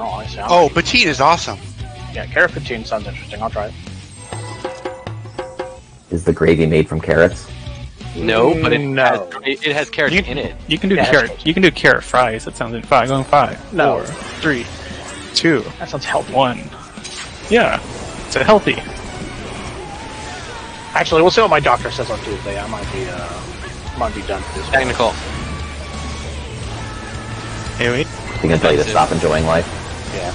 all honesty. I'm- Oh, Petite is awesome. yeah, carrot poutine sounds interesting. I'll try it. Is the gravy made from carrots? No, but it No. has it, it has carrots You- in it. You can do Yeah, carrot. You can do carrot fries. That sounds in five. Going five. No. four, three, two, That sounds healthy. one. Yeah, it's a healthy. Actually, we'll see what my doctor says on Tuesday. I might be, uh, might be done for this week. Technical. Hey, wait. He gonna tell you to stop enjoying life. Yeah.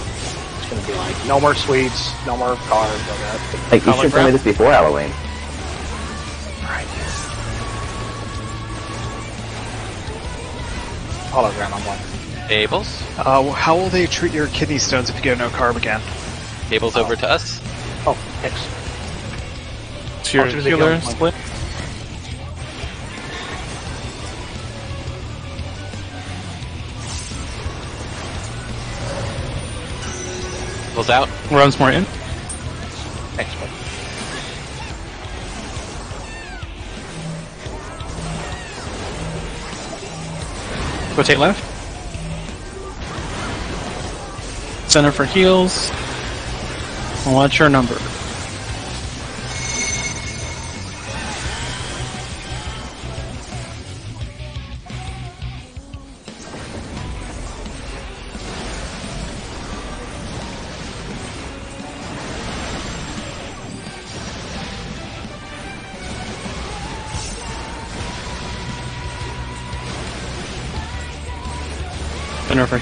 It's gonna be like, no more sweets, no more carbs, all that. Hey, you should have told me this before Halloween. Right. Hologram, I'm like, Tables. Uh, how will they treat your kidney stones if you get no carb again? Tables over to us. oh, thanks. It's your Oh, she was a healer split. Tables out. Runs more in. Thanks, bud. Rotate left. Center for heals. And watch your number.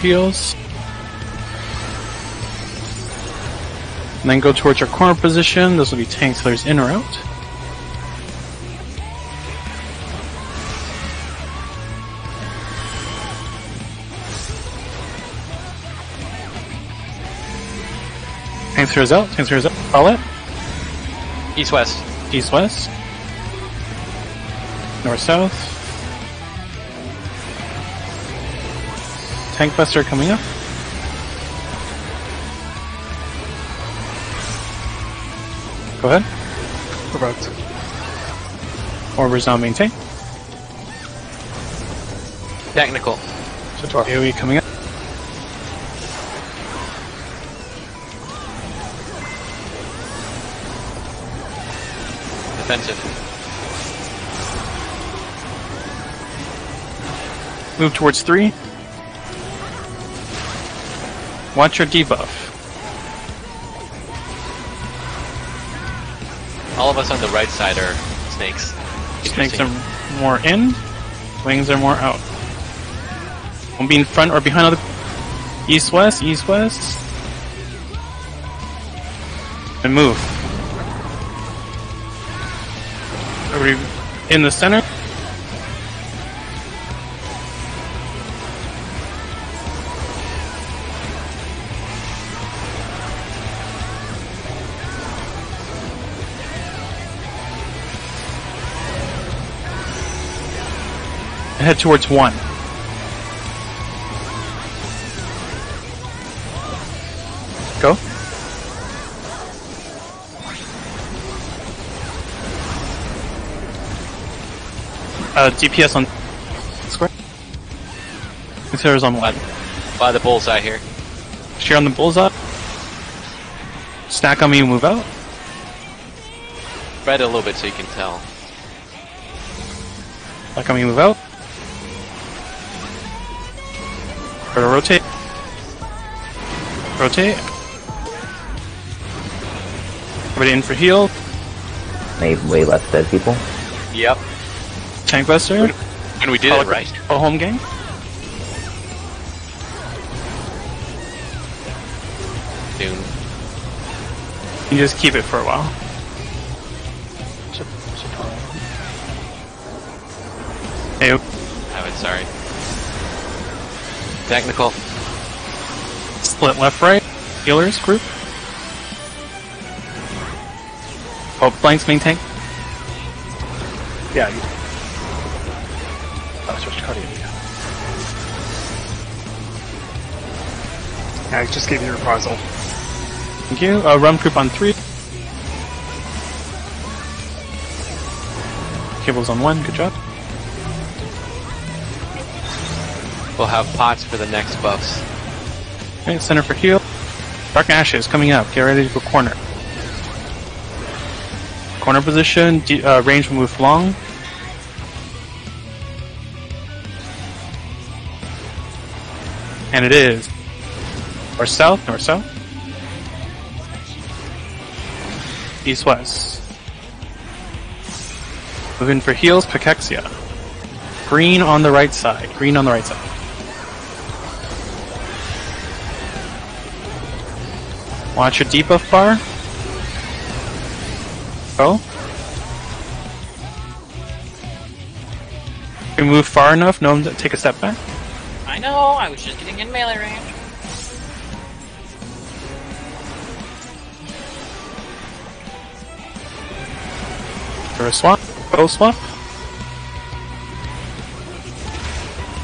Heals. And then go towards your corner position. This will be tank killers in or out. Tank killers out. Tank killers out. Follow it. East west. East west. North south. Tank buster coming up. Go ahead. Provoked. Orbers now maintain. Technical. AoE coming up. Defensive. Move towards three. Watch your debuff. All of us on the right side are snakes. Snakes are more in. Wings are more out. Won't be in front or behind other. East west, east west. And move. Are we in the center? Head towards one. Go. Uh, DPS on square. Considers on what? By the bullseye here. Share on the bullseye. Stack on me and move out. Spread a little bit so you can tell. Stack on me and move out. Rotate. Rotate. Everybody in for heal. Made way less dead people. Yep. Tank Buster. And we did it right. A home game. Dune. You just keep it for a while. Sup- Satori. Hey, Have it, sorry. Technical. split left right. Healers group. Oh, blanks main tank. Yeah, you. Oh, switch to Kardia. Yeah, I just gave you a reprisal. Thank you. Uh, run group on three. Cables on one. Good job. We'll have pots for the next buffs. Okay, center for heal. Dark Ashes coming up. Get ready for corner. Corner position. Uh, range will move long. And it is north south, north south, east west. Moving for heals, Cachexia. Green on the right side. Green on the right side. Watch your debuff bar. Oh. Go. We move far enough, no one to take a step back. I know, I was just getting in melee range. For a swap. Go swap.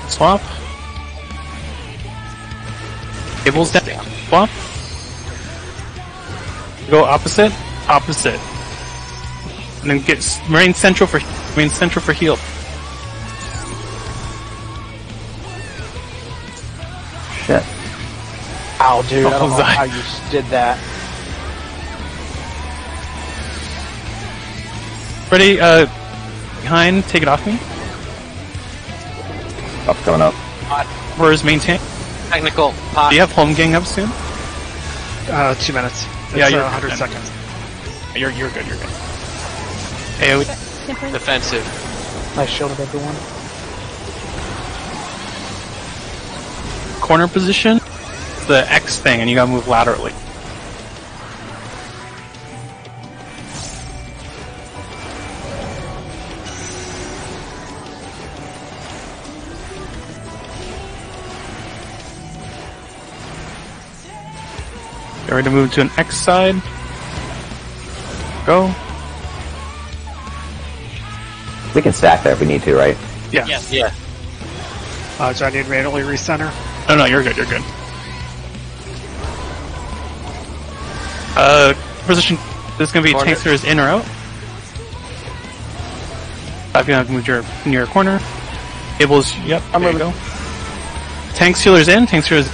Swap. Tables down. Swap. Go opposite. Opposite. And then get s- Marine Central for Marine Central for heal. Shit. Ow, dude, I don't know Oh, how you did that. Ready? Uh, behind. Take it off me. Stuff's coming up. Where's maintain? Technical. Pot. Do you have Holmgang up soon? Uh, two minutes. It's, Yeah, uh, you're 100 seconds. You're you're good. You're good. AoE. Temporary. Defensive. Nice shield of everyone. corner position, the X thing, and you gotta move laterally. Get ready to move to an X side. Go. We can stack there if we need to, right? Yeah. Yes. Yeah. Uh, do I need to manually recenter? No, no, you're good, you're good. Uh, position, this is gonna be Corner. Tankster's in or out. I'm gonna move your, near your corner. Tables, yep, I'm there you go. Tank Sealer's in, Tank Sealer's,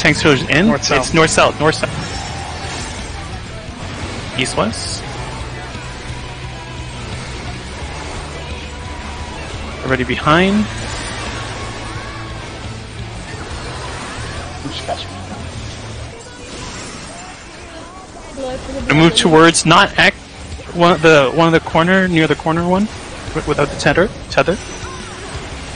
Tank Sealer's in. North-south. It's north-south, north-south. East-west. Already behind. Just catch me. to move towards not X, one of the one of the corner near the corner one, without the tether. Tether.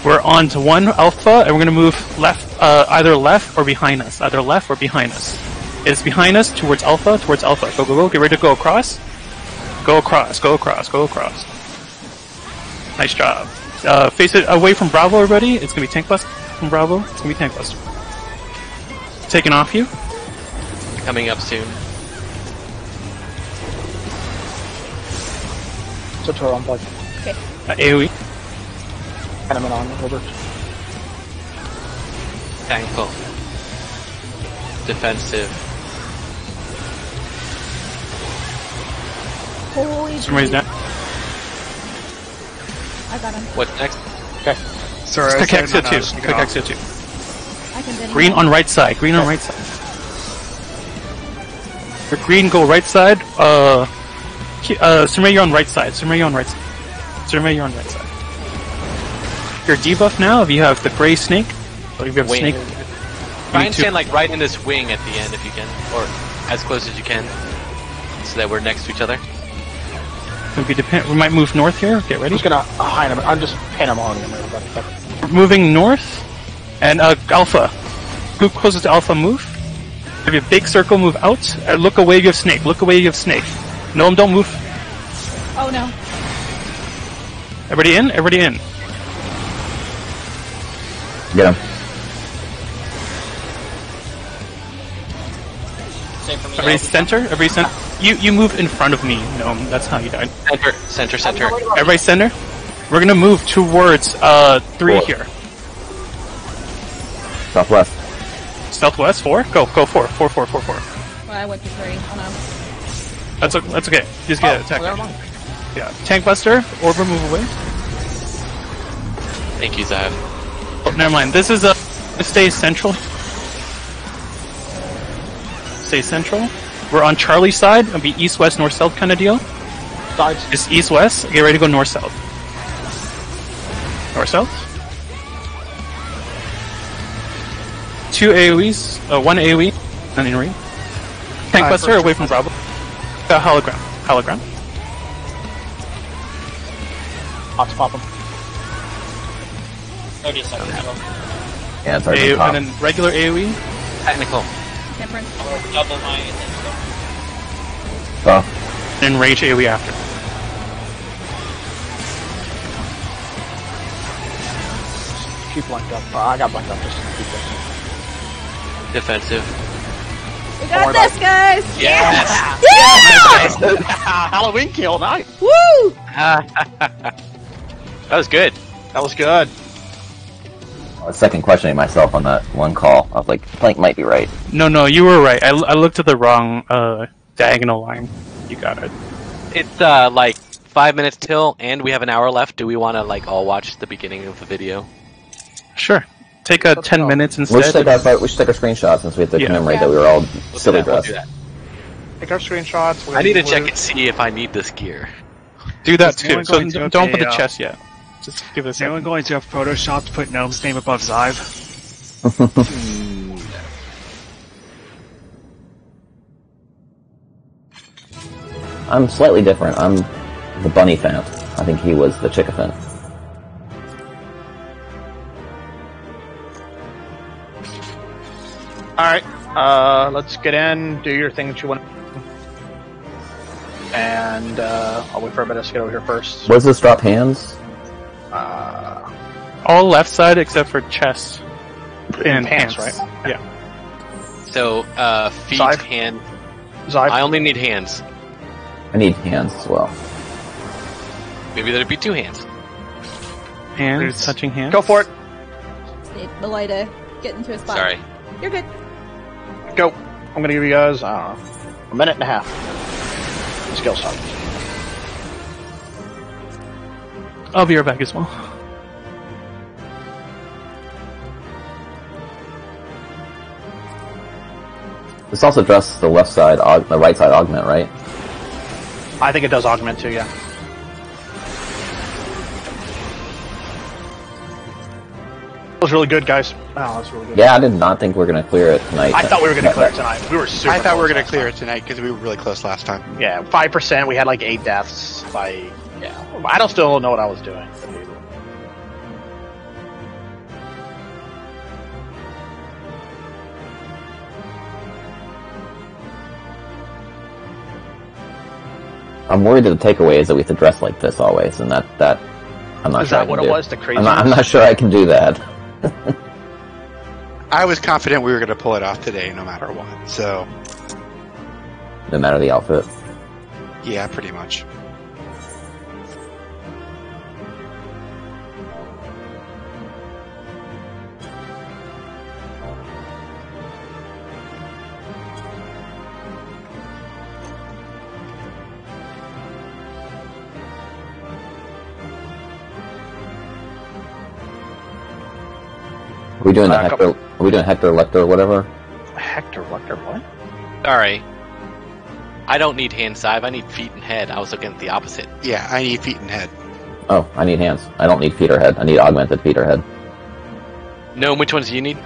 We're on to one alpha, and we're gonna move left, uh, either left or behind us. Either left or behind us. It's behind us towards alpha, towards alpha. Go, go, go. Get ready to go across. Go across. Go across. Go across. Nice job. Uh, face it away from Bravo, everybody. It's gonna be tank bust from Bravo. It's gonna be tank bust. Taking off you. Coming up soon. Sotoro unplug. Uh, AOE. Enemy on over. Thankful. Defensive. Holy Somebody's down. I got him. What's next? Okay. Sorry, I was Cachexia saying, no, no, 2. just get off. Cachexia 2. I can get. Green on right side. Green on right side. The green, go right side. Uh, Ki- uh, Sumer, you're on right side. Sumer, you're on right side. Sumer, you're on right side. Your debuff now, if you have the gray snake, or if you have Wing. snake, Try and stand like right in this wing at the end if you can, or as close as you can, so that we're next to each other. maybe depend. We might move north here. Get ready. I'm ready. just gonna behind him. I'm just pandemonium everybody. But We're moving north, and uh, Alpha. Who closest to Alpha? Move. If you have a big circle, move out. Uh, look away. You have snake. Look away. You have snake. No, don't move. Oh no. Everybody in. Everybody in. Get him. Same for me. Everybody center. Everybody center. You you move in front of me. No, that's how you died. Center, center, center. Everybody center. We're gonna move towards uh three Four. here. Southwest. Southwest four. Go go four four four four four. Well, I went to three. Oh no. That's o- that's okay. Just get Oh, attack. Yeah. Tank Buster. Orber move away. Thank you, Zav. Oh, never mind. This is a stay central. stay central. We're on Charlie's side. It'll be east, west, north, south kind of deal. It's east, west. Get ready to go north, south. North, south. Two AoEs, uh, one AoE, none in range. Tank Buster away from Bravo. Got hologram. Hologram. Hots pop them. 30 seconds. Yeah, it's hard A- to top. and then regular AoE. Technical. Temperance. I'll double my attention. Oh, and rage AoE after. Keep blanked up. Uh, I got blanked up. Just keep it. Defensive. We got this, guys! Yes. Yeah. Halloween kill, nice. Woo! that was good. That was good. I was second questioning myself on that one call. I was like, Plank might be right. No, no, you were right. I, I looked at the wrong uh, diagonal line. You got it. It's uh like five minutes till, and we have an hour left. Do we want to like all watch the beginning of the video? Sure. Take a Let's 10 go. minutes We should instead. take our we should take a screenshot since we have to Yeah. commemorate Yeah. that we were all We'll silly do that. We'll dressed. do that. Take our screenshots. We're, I need to check and see if I need this gear. Do that Is too. anyone So going to don't, don't put the okay, uh, chest yet. Just give it a Is anyone going to have Photoshop to put Gnome's name above Zyve? I'm slightly different. I'm the bunny fan. I think he was the chickafant. All right. Uh, let's get in. Do your thing that you want. And uh, I'll wait for everybody else to get over here first. Was this drop hands? Uh, All left side except for chest and pants, hands. right? Yeah. So uh, feet, Side. hand. Zyve. I only need hands. I need hands as well. Maybe there'd be two hands. Hands, There's- touching hands. Go for it. Need Malay to get into a spot. Sorry. You're good. Go. I'm gonna give you guys I don't know, a minute and a half. Skill start. I'll be right back as well. This also addresses the left side, aug- the right side augment, right? I think it does augment too. Yeah. That was really good, guys. Oh, that was really good. Yeah, I did not think we were going to clear it tonight. I thought we were gonna clear it tonight. We were super. I thought we were gonna clear time. it tonight because we were really close last time. Yeah, five percent. We had like eight deaths. Like, yeah. I don't still know what I was doing. I'm worried that the takeaway is that we have to dress like this always, and that that I'm not Is sure I that can what do. it was? The crazy. I'm I'm not sure I can do that. I was confident we were gonna pull it off today, no matter what. So No matter the outfit. yeah, pretty much. We doing the Uh, Hector? Are we doing Hector Lecter, whatever? Hector Lecter, what? Sorry. I don't need hand sive. I need feet and head. I was looking at the opposite. Yeah, I need feet and head. Oh, I need hands. I don't need feet or head. I need augmented feet or head. No, which ones do you need?